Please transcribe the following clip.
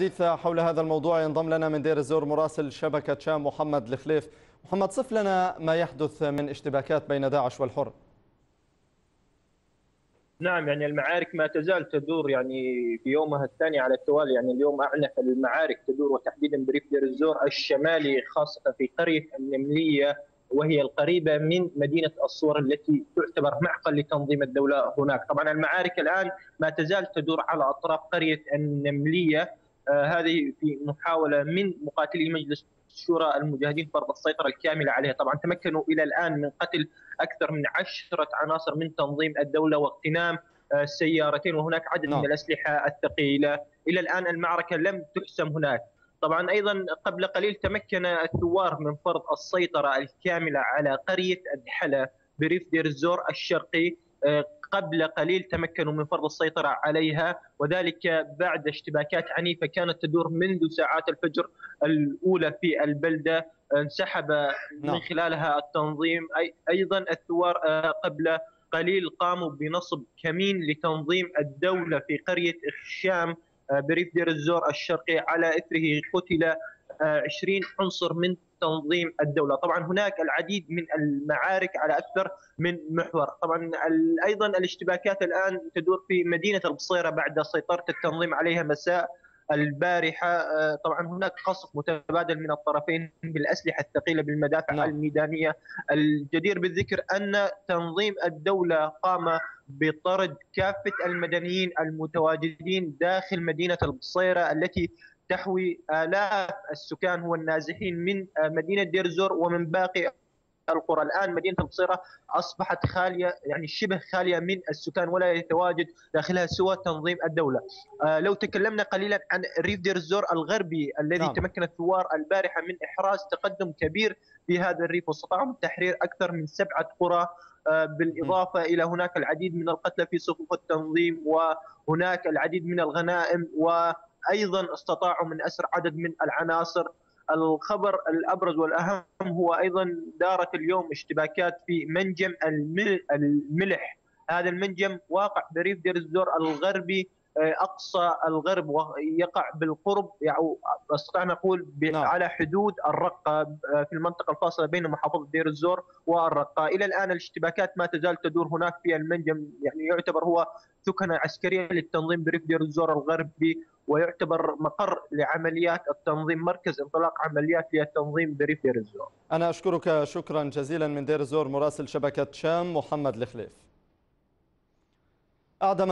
الحديث حول هذا الموضوع ينضم لنا من دير الزور مراسل شبكة شام محمد الخليف. محمد صف لنا ما يحدث من اشتباكات بين داعش والحر. نعم يعني المعارك ما تزال تدور يعني في يومها الثاني على التوالي. يعني اليوم أعنف المعارك تدور وتحديدا بريف دير الزور الشمالي خاصة في قرية النملية وهي القريبة من مدينة الصور التي تعتبر معقل لتنظيم الدولة هناك، طبعا المعارك الآن ما تزال تدور على أطراف قرية النملية. هذه في محاولة من مقاتلي مجلس شورى المجاهدين فرض السيطرة الكاملة عليها، طبعا تمكنوا إلى الآن من قتل أكثر من عشرة عناصر من تنظيم الدولة واغتنام سيارتين وهناك عدد نعم. من الأسلحة الثقيلة، إلى الآن المعركة لم تحسم هناك. طبعا أيضا قبل قليل تمكن الثوار من فرض السيطرة الكاملة على قرية الدحله بريف دير الزور الشرقي قبل قليل تمكنوا من فرض السيطرة عليها وذلك بعد اشتباكات عنيفة كانت تدور منذ ساعات الفجر الأولى في البلدة انسحب من خلالها التنظيم أيضا الثوار قبل قليل قاموا بنصب كمين لتنظيم الدولة في قرية الشام بريف دير الزور الشرقي على إثره قتل 20 عنصر من تنظيم الدولة، طبعا هناك العديد من المعارك على أكثر من محور، طبعا أيضا الاشتباكات الآن تدور في مدينة البصيرة بعد سيطرة التنظيم عليها مساء البارحة. طبعا هناك قصف متبادل من الطرفين بالأسلحة الثقيلة بالمدافع نعم. الميدانية. الجدير بالذكر أن تنظيم الدولة قام بطرد كافة المدنيين المتواجدين داخل مدينة البصيرة التي تحوي آلاف السكان والنازحين من مدينة دير الزور ومن باقي القرى الآن مدينة البصيره أصبحت خالية يعني شبه خالية من السكان ولا يتواجد داخلها سوى تنظيم الدولة. آه لو تكلمنا قليلا عن ريف دير الزور الغربي الذي نعم. تمكن الثوار البارحة من إحراز تقدم كبير في هذا الريف واستطاعوا تحرير أكثر من سبعة قرى آه بالإضافة إلى هناك العديد من القتلى في صفوف التنظيم وهناك العديد من الغنائم و أيضا استطاعوا من أسر عدد من العناصر. الخبر الأبرز والأهم هو أيضا دارت اليوم اشتباكات في منجم الملح. هذا المنجم واقع بريف دير الزور الغربي أقصى الغرب ويقع بالقرب يعني أستطيع نقول نعم. على حدود الرقه في المنطقة الفاصلة بين محافظة دير الزور والرقة، إلى الآن الاشتباكات ما تزال تدور هناك في المنجم يعني يعتبر هو ثكنه عسكريه للتنظيم بريف دير الزور الغربي ويعتبر مقر لعمليات التنظيم مركز انطلاق عمليات للتنظيم بريف دير الزور. أنا أشكرك شكرا جزيلا من دير الزور مراسل شبكة شام محمد الخليف. أعدم